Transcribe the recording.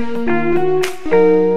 Música